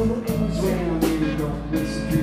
All the things around you don't miss you.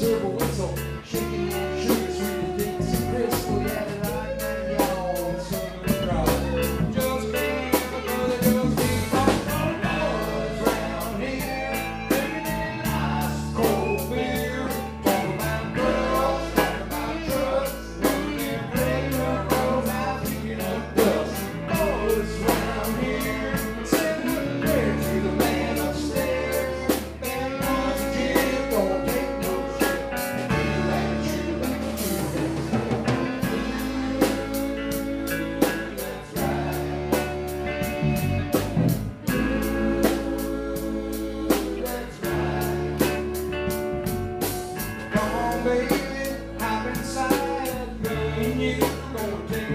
table won't take